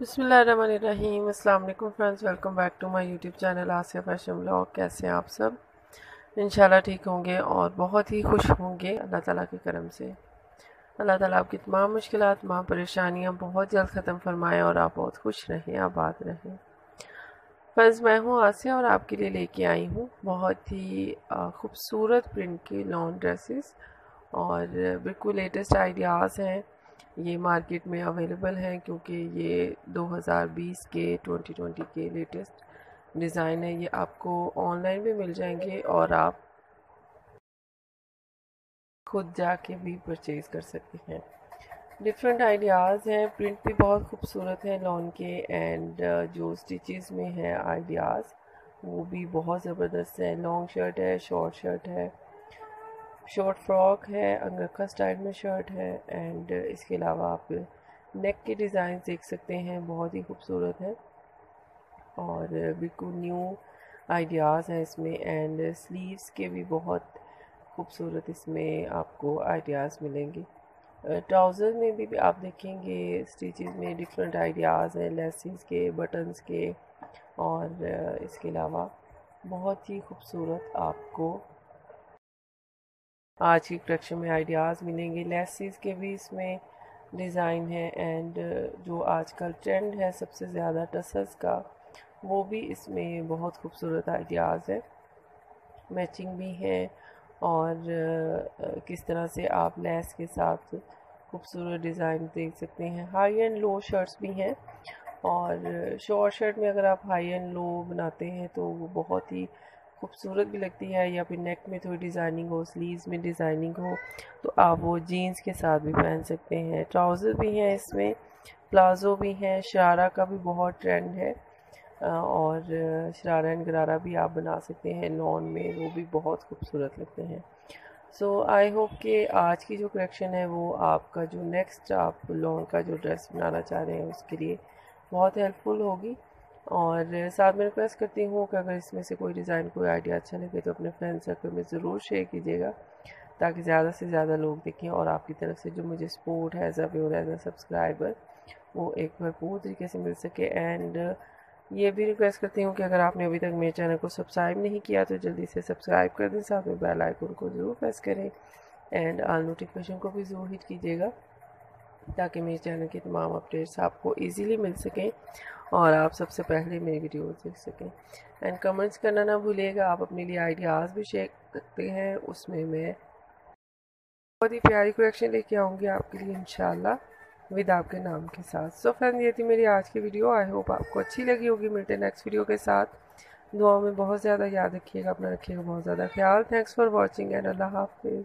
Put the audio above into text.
बिसमीम अल्लाम friends, welcome back to my YouTube channel Asiya fashion blog. कैसे हैं आप सब? इंशाल्लाह ठीक होंगे और बहुत ही खुश होंगे, अल्लाह ताला के करम से। अल्लाह ताला आपकी तमाम मुश्किल तमाम परेशानियाँ बहुत जल्द ख़त्म फरमाएँ और आप बहुत खुश रहें, आबाद रहें। फ्रेंड्स मैं हूँ आसिया और आपके लिए लेके आई हूँ बहुत ही खूबसूरत प्रिंट की लॉन्ग ड्रेसेस और बिल्कुल लेटेस्ट आइडियाज़ हैं। ये मार्केट में अवेलेबल हैं क्योंकि ये 2020 के 2020 के लेटेस्ट डिज़ाइन है। ये आपको ऑनलाइन भी मिल जाएँगे और आप खुद जाके भी परचेज़ कर सकते हैं। डिफरेंट आइडियाज़ हैं। प्रिंट भी बहुत खूबसूरत है लॉन के एंड जो स्टिचेस में है आइडियाज़ वो भी बहुत ज़बरदस्त है। लॉन्ग शर्ट है शॉर्ट शर्ट है। शॉर्ट फ्रॉक है अंगरखा स्टाइल में शर्ट है एंड इसके अलावा आप नेक के डिज़ाइन देख सकते हैं बहुत ही खूबसूरत है। और बिल्कुल न्यू आइडियाज़ हैं इसमें एंड स्लीव्स के भी बहुत खूबसूरत इसमें आपको आइडियाज़ मिलेंगे। ट्राउज़र में भी, भी आप देखेंगे स्टिचेस में डिफरेंट आइडियाज़ हैं लेसिस के बटन्स के और इसके अलावा बहुत ही खूबसूरत आपको आज की कलेक्शन में आइडियाज़ मिलेंगे। लेसिस के भी इसमें डिज़ाइन है एंड जो आजकल ट्रेंड है सबसे ज़्यादा टसस का, वो भी इसमें बहुत खूबसूरत आइडियाज़ है। मैचिंग भी है और किस तरह से आप लेस के साथ खूबसूरत डिज़ाइन देख सकते हैं। हाई एंड लो शर्ट्स भी हैं और शॉर्ट शर्ट में अगर आप हाई एंड लो बनाते हैं तो वो बहुत ही खूबसूरत भी लगती है या फिर नेक में थोड़ी डिज़ाइनिंग हो स्लीव्स में डिज़ाइनिंग हो तो आप वो जीन्स के साथ भी पहन सकते हैं। ट्राउज़र भी हैं इसमें प्लाज़ो भी हैं शरारा का भी बहुत ट्रेंड है और शरारा एंड गरारा भी आप बना सकते हैं लॉन में वो भी बहुत खूबसूरत लगते हैं। सो आई होप कि आज की जो कलेक्शन है वो आपका जो नेक्स्ट आप लॉन का जो ड्रेस बनाना चाह रहे हैं उसके लिए बहुत हेल्पफुल होगी। और साथ में रिक्वेस्ट करती हूँ कि अगर इसमें से कोई डिज़ाइन कोई आइडिया अच्छा लगे तो अपने फ्रेंड सर्कल में ज़रूर शेयर कीजिएगा, ताकि ज़्यादा से ज़्यादा लोग देखें और आपकी तरफ़ से जो मुझे सपोर्ट है as a viewer as a subscriber वो एक भरपूर तरीके से मिल सके। एंड ये भी रिक्वेस्ट करती हूँ कि अगर आपने अभी तक मेरे चैनल को सब्सक्राइब नहीं किया तो जल्दी से सब्सक्राइब कर दें, साथ में बेल आइकन को ज़रूर प्रेस करें। एंड आल नोटिफिकेशन को भी ज़रूर हिट कीजिएगा। ताकि मेरे चैनल की तमाम अपडेट्स आपको इजीली मिल सकें और आप सबसे पहले मेरी वीडियो देख सकें। एंड कमेंट्स करना ना भूलिएगा, आप अपने लिए आइडियाज़ भी शेयर करते हैं, उसमें मैं बहुत ही प्यारी कलेक्शन लेके आऊँगी आपके लिए इन विद आपके नाम के साथ। सो so फ्रेंड ये थी मेरी आज की वीडियो आई होप आपको अच्छी लगी होगी। मिलते नेक्स्ट वीडियो के साथ। दुआओं में बहुत ज़्यादा याद रखिएगा, अपना रखिएगा बहुत ज़्यादा ख्याल। थैंक्स फॉर वॉचिंग एंड अल्लाह हाफिज़